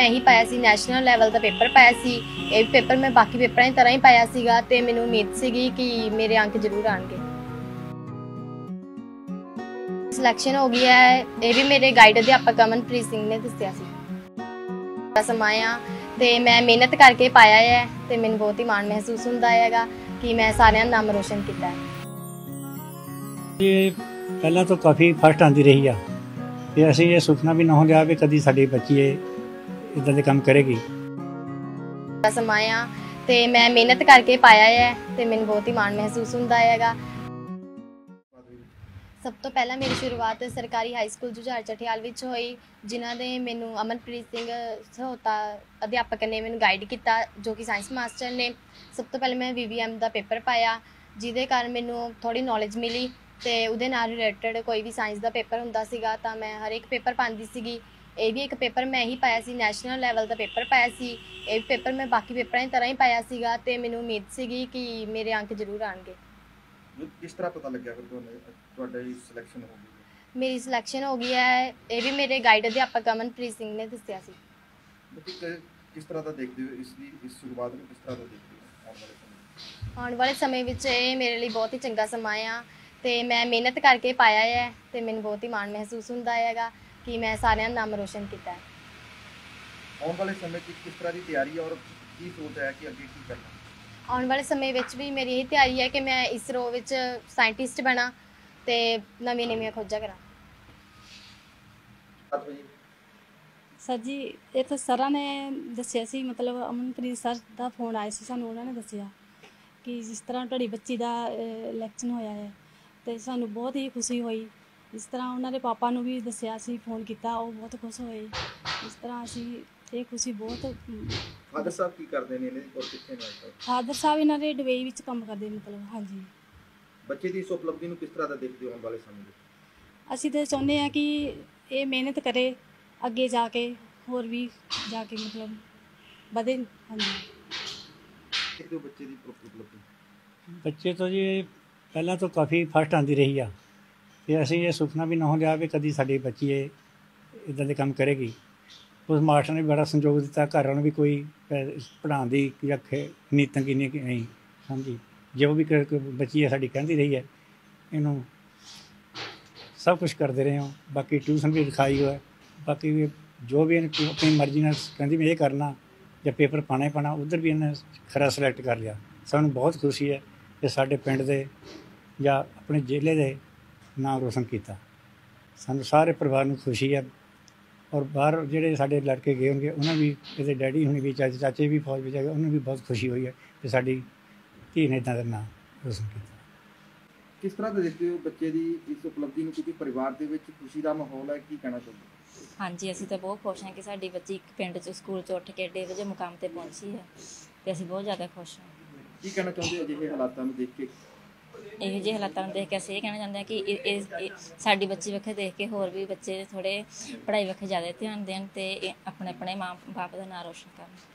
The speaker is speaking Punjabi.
ਮੈਂ ਹੀ ਪਾਇਆ ਸੀ ਨੈਸ਼ਨਲ ਲੈਵਲ ਦਾ ਪੇਪਰ ਪਾਇਆ ਸੀ। ਇਹ ਪੇਪਰ ਮੈਂ ਬਾਕੀ ਪੇਪਰਾਂ ਦੀ ਤਰ੍ਹਾਂ ਹੀ ਪਾਇਆ ਸੀਗਾ ਤੇ ਮੈਨੂੰ ਉਮੀਦ ਸੀਗੀ ਕਿ ਮੇਰੇ ਅੰਕ ਜ਼ਰੂਰ ਆਣਗੇ ਸਿਲੈਕਸ਼ਨ ਹੋ ਗਈ ਹੈ। ਇਹ ਵੀ ਮੇਰੇ ਗਾਈਡ ਅਧਿਆਪਕ ਅਮਨਪ੍ਰੀਤ ਸਿੰਘ ਨੇ ਦੱਸਿਆ ਸੀ। ਦਾ ਤੇ ਮੈਂ ਮਿਹਨਤ ਕਰਕੇ ਪਾਇਆ ਹੈ ਤੇ ਮੈਨੂੰ ਬਹੁਤ ਹੀ ਮਾਣ ਮਹਿਸੂਸ ਹੁੰਦਾ ਹੈਗਾ ਕਿ ਮੈਂ ਸਾਰਿਆਂ ਦਾ ਨਾਮ ਰੋਸ਼ਨ ਕੀਤਾ ਹੈ। ਇਹ ਪਹਿਲਾਂ ਤੋਂ ਕਾਫੀ ਫਸਟ ਆਂਦੀ ਰਹੀ ਆ। ਤੇ ਅਸੀਂ ਇਹ ਸੁਪਨਾ ਵੀ ਨਾ ਹੁੰਦਾ ਵੀ ਕਦੀ ਸਾਡੀ ਬੱਚੀ ਇਹ ਇਦਾਂ ਦੇ ਕੰਮ ਕਰੇਗੀ। ਦਾ ਸਮਾਂ ਆ ਤੇ ਮੈਂ ਮਿਹਨਤ ਕਰਕੇ ਪਾਇਆ ਹੈ ਤੇ ਮੈਨੂੰ ਬਹੁਤ ਹੀ ਮਾਣ ਮਹਿਸੂਸ ਹੁੰਦਾ ਹੈਗਾ। ਸਭ ਤੋਂ ਪਹਿਲਾਂ ਮੇਰੀ ਸ਼ੁਰੂਆਤ ਸਰਕਾਰੀ ਹਾਈ ਸਕੂਲ ਜੁਝਾਰ ਚਠਿਆਲ ਵਿੱਚ ਹੋਈ, ਜਿਨ੍ਹਾਂ ਦੇ ਮੈਨੂੰ ਅਮਨਪ੍ਰੀਤ ਸਿੰਘ ਸਹੋਤਾ ਅਧਿਆਪਕ ਨੇ ਮੈਨੂੰ ਗਾਈਡ ਕੀਤਾ, ਜੋ ਕਿ ਸਾਇੰਸ ਮਾਸਟਰ ਨੇ। ਸਭ ਤੋਂ ਪਹਿਲਾਂ ਮੈਂ ਵੀਵੀਐਮ ਦਾ ਪੇਪਰ ਪਾਇਆ, ਜਿਹਦੇ ਕਾਰਨ ਮੈਨੂੰ ਥੋੜੀ ਨੌਲੇਜ ਮਿਲੀ ਤੇ ਉਹਦੇ ਨਾਲ ਰਿਲੇਟਡ ਕੋਈ ਵੀ ਸਾਇੰਸ ਦਾ ਪੇਪਰ ਹੁੰਦਾ ਸੀਗਾ ਤਾਂ ਮੈਂ ਹਰ ਇੱਕ ਪੇਪਰ ਪਾਉਂਦੀ ਸੀਗੀ। ਇਹ ਵੀ ਇੱਕ ਪੇਪਰ ਮੈਂ ਹੀ ਪਾਇਆ ਸੀ ਨੈਸ਼ਨਲ ਲੈਵਲ ਦਾ ਪੇਪਰ ਪਾਇਆ ਸੀ ਇਹ ਪੇਪਰ ਮੈਂ ਬਾਕੀ ਪੇਪਰਾਂ ਦੀ ਤਰ੍ਹਾਂ ਹੀ ਪਾਇਆ ਸੀਗਾ ਤੇ ਮੈਨੂੰ ਉਮੀਦ ਸੀਗੀ ਕਿ ਮੇਰੇ ਅੰਕ ਜ਼ਰੂਰ ਆਣਗੇ ਕਿਸ ਤਰ੍ਹਾਂ ਪਤਾ ਲੱਗਿਆ ਫਿਰ ਤੁਹਾਨੂੰ ਤੁਹਾਡੀ ਸਿਲੈਕਸ਼ਨ ਹੋ ਗਈ? ਮੇਰੀ ਸਿਲੈਕਸ਼ਨ ਹੋ ਗਈ ਹੈ ਇਹ ਵੀ ਮੇਰੇ ਗਾਈਡ ਅਧਿਆਪਕ ਅਮਨਪ੍ਰੀਤ ਸਿੰਘ ਨੇ ਦੱਸਿਆ ਸੀ ਕਿਸ ਤਰ੍ਹਾਂ ਦਾ ਦੇਖਦੇ ਹੋ ਇਸ ਦੀ ਇਸ ਸ਼ੁਰੂਆਤ ਨੂੰ ਕਿਸ ਤਰ੍ਹਾਂ ਦਾ ਦੇਖਦੇ ਹੋ ਆਉਣ ਵਾਲੇ ਸਮੇਂ ਵਿੱਚ? ਆਉਣ ਵਾਲੇ ਸਮੇਂ ਵਿੱਚ ਇਹ ਮੇਰੇ ਲਈ ਬਹੁਤ ਹੀ ਚੰਗਾ ਸਮਾਂ ਆ ਤੇ ਮੈਂ ਮਿਹਨਤ ਕਰਕੇ ਪਾਇਆ ਹੈ ਤੇ ਮੈਨੂੰ ਬਹੁਤ ਹੀ ਮਾਣ ਮਹਿਸੂਸ ਹੁੰਦਾ ਹੈਗਾ ਕਿ ਮੈਂ ਸਾਰਿਆਂ ਦਾ ਨਾਮ ਰੋਸ਼ਨ ਕੀਤਾ ਹੈ। ਆਉਣ ਵਾਲੇ ਸਮੇਂ 'ਚ ਕਿਸ ਤਰ੍ਹਾਂ ਦੀ ਤਿਆਰੀ ਔਰ ਕੀ ਸੋਚ ਹੈ ਕਿ ਅੱਗੇ ਕੀ ਕਰਨਾ? ਆਉਣ ਵਾਲੇ ਸਮੇਂ ਵਿੱਚ ਵੀ ਮੇਰੀ ਇਹ ਤਿਆਰੀ ਹੈ ਕਿ ਮੈਂ ਇਸਰੋ ਵਿੱਚ ਸਾਇੰਟਿਸਟ ਬਣਾ ਤੇ ਨਵੀਆਂ ਨਵੀਆਂ ਖੋਜਾਂ ਕਰਾਂ। ਵਜੇ ਸਰ ਜੀ ਇਹ ਤਾਂ ਸਰਾਂ ਨੇ ਦੱਸਿਆ ਸੀ ਮਤਲਬ ਅਮਨਪ੍ਰੀਤ ਸਰ ਦਾ ਫੋਨ ਆਇਆ ਸੀ ਸਾਨੂੰ ਉਹਨਾਂ ਨੇ ਦੱਸਿਆ ਕਿ ਜਿਸ ਤਰ੍ਹਾਂ ਤੁਹਾਡੀ ਬੱਚੀ ਦਾ ਇਲੈਕਸ਼ਨ ਹੋਇਆ ਹੈ ਤੇ ਸਾਨੂੰ ਬਹੁਤ ਹੀ ਖੁਸ਼ੀ ਹੋਈ ਇਸ ਤਰ੍ਹਾਂ ਉਹਨਾਂ ਦੇ ਪਾਪਾ ਨੂੰ ਵੀ ਦੱਸਿਆ ਸੀ ਫੋਨ ਕੀਤਾ ਉਹ ਬਹੁਤ ਖੁਸ਼ ਹੋਏ। ਇਸ ਤਰ੍ਹਾਂ ਅਸੀਂ ਇਹ ਖੁਸ਼ੀ ਬਹੁਤ ਫਾਦਰ ਸਾਹਿਬ ਕੀ ਕਰਦੇ ਨੇ ਇਹਨਾਂ ਕੋਲ ਕਿੱਥੇ ਨੇ? ਫਾਦਰ ਸਾਹਿਬ ਇਹਨਾਂ ਦੇ ਦੁਬਈ ਵਿੱਚ ਕੰਮ ਕਰਦੇ ਮਤਲਬ ਹਾਂਜੀ। ਬੱਚੇ ਦੀ ਇਸ ਉਪਲਬਧੀ ਨੂੰ ਕਿਸ ਤਰ੍ਹਾਂ ਦਾ ਦੇਖਦੇ ਹੋ ਆਉਣ ਵਾਲੇ ਸਮੇਂ ਵਿੱਚ? ਅਸੀਂ ਤਾਂ ਚਾਹੁੰਦੇ ਹਾਂ ਕਿ ਇਹ ਮਿਹਨਤ ਕਰੇ ਅੱਗੇ ਜਾ ਕੇ ਹੋਰ ਵੀ ਜਾ ਕੇ ਮਤਲਬ ਵਧੇ ਹਾਂਜੀ। ਹੋ ਬੱਚੇ ਦੀ ਉਪ- ਉਪਲਬਧੀ? ਬੱਚੇ ਤੋਂ ਜੀ ਪਹਿਲਾਂ ਤੋਂ ਕਾਫੀ ਫਸਟ ਆਂਦੀ ਰਹੀ ਆ। ਤੇ ਅਸੀਂ ਇਹ ਸੁਪਨਾ ਵੀ ਨਾ ਹੁੰਦਾ ਵੀ ਕਦੀ ਸਾਡੀ ਬੱਚੀ ਇਹ ਇਦਾਂ ਦੇ ਕੰਮ ਕਰੇਗੀ। ਉਸ ਮਾਸਟਰ ਨੇ ਬੜਾ ਸੰਯੋਗ ਦਿੱਤਾ, ਘਰ ਵਾਲਿਆਂ ਨੂੰ ਵੀ ਕੋਈ ਪੜ੍ਹਾਉਣ ਦੀ ਜਾਂ ਖੇ- ਨੀ ਤੰਗੀ ਨਹੀਂ ਕਿ ਹਾਂਜੀ। ਜੋ ਵੀ ਬੱਚੀ ਸਾਡੀ ਕਹਿੰਦੀ ਰਹੀ ਹੈ, ਇਹਨੂੰ ਸਭ ਕੁਝ ਕਰਦੇ ਰਹੇ ਹਾਂ। ਬਾਕੀ ਟਿਊਸ਼ਨ ਵੀ ਦਿਖਾਈ ਹੋਇਆ, ਬਾਕੀ ਵੀ ਜੋ ਵੀ ਇਹਨੇ ਆਪਣੀ ਮਰਜ਼ੀ ਨਾਲ ਕਹਿੰਦੀ ਮੈਂ ਇਹ ਕਰਨਾ, ਜਾਂ ਪੇਪਰ ਪਾਣਾ ਹੀ ਪਾਣਾ ਉਧਰ ਵੀ ਇਹਨੇ ਖਰਾ ਸਿਲੈਕਟ ਕਰ ਲਿਆ। ਸਾਨੂੰ ਬਹੁਤ ਖੁਸ਼ੀ ਹੈ ਕਿ ਸਾਡੇ ਪਿੰਡ ਦੇ ਜਾਂ ਆਪਣੇ ਜ਼ਿਲ੍ਹੇ ਦੇ ਨਾਮ ਰੋਸ਼ਨ ਕੀਤਾ। ਸਾਨੂੰ ਸਾਰੇ ਪਰਿਵਾਰ ਨੂੰ ਖੁਸ਼ੀ ਹੈ ਔਰ ਬਾਹਰ ਜਿਹੜੇ ਸਾਡੇ ਲੜਕੇ ਗਏ ਹੋਣਗੇ ਉਹਨਾਂ ਵੀ ਇਹਦੇ ਡੈਡੀ ਹੁਣੀ ਵੀ ਚਾਚੇ ਚਾਚੇ ਵੀ ਫੌਜ ਵਿੱਚ ਆ ਗਏ ਉਹਨਾਂ ਨੂੰ ਵੀ ਬਹੁਤ ਖੁਸ਼ੀ ਹੋਈ ਹੈ ਕਿ ਸਾਡੀ ਧੀ ਨੇ ਇਦਾਂ ਦਾ ਨਾਮ ਰੋਸ਼ਨ ਕੀਤਾ। ਕਿਸ ਤਰ੍ਹਾਂ ਦਾ ਦੇਖਦੇ ਹੋ ਬੱਚੇ ਦੀ ਇਸ ਉਪਲਬਧੀ ਨੂੰ? ਕਿਉਂਕਿ ਪਰਿਵਾਰ ਦੇ ਵਿੱਚ ਖੁਸ਼ੀ ਦਾ ਮਾਹੌਲ ਹੈ ਕੀ ਕਹਿਣਾ ਚਾਹੁੰਦੇ ਹੋ? ਹਾਂਜੀ ਅਸੀਂ ਤਾਂ ਬਹੁਤ ਖੁਸ਼ ਹਾਂ ਕਿ ਸਾਡੀ ਬੱਚੀ ਇੱਕ ਪਿੰਡ ਚ ਸਕੂਲ ਚ ਉੱਠ ਕੇ ਏਡੇ ਵਜੇ ਮੁਕਾਮ ਤੇ ਪਹੁੰਚੀ ਹੈ ਤੇ ਅਸੀਂ ਬਹੁਤ ਜ਼ਿਆਦਾ ਖੁਸ਼ ਹਾਂ। ਕੀ ਕਹਿਣਾ ਚਾਹੁੰਦੇ ਹੋ ਅਜਿਹੇ ਹਾਲਾਤਾਂ ਨੂੰ ਦੇਖ ਕੇ? ਇਹੋ ਜਿਹੇ ਹਾਲਾਤਾਂ ਨੂੰ ਦੇਖ ਕੇ ਅਸੀਂ ਇਹ ਕਹਿਣਾ ਚਾਹੁੰਦੇ ਹਾਂ ਕਿ ਇਹ- ਸਾਡੀ ਬੱਚੀ ਵੱਖੇ ਦੇਖ ਕੇ ਹੋਰ ਵੀ ਬੱਚੇ ਥੋੜੇ ਪੜ੍ਹਾਈ ਵੱਖੇ ਜ਼ਿਆਦਾ ਧਿਆਨ ਦੇਣ ਤੇ ਇਹ ਆਪਣੇ ਆਪਣੇ ਮਾਂ, ਬਾਪ ਦਾ ਨਾਂ ਰੋਸ਼ਨ ਕਰਨ।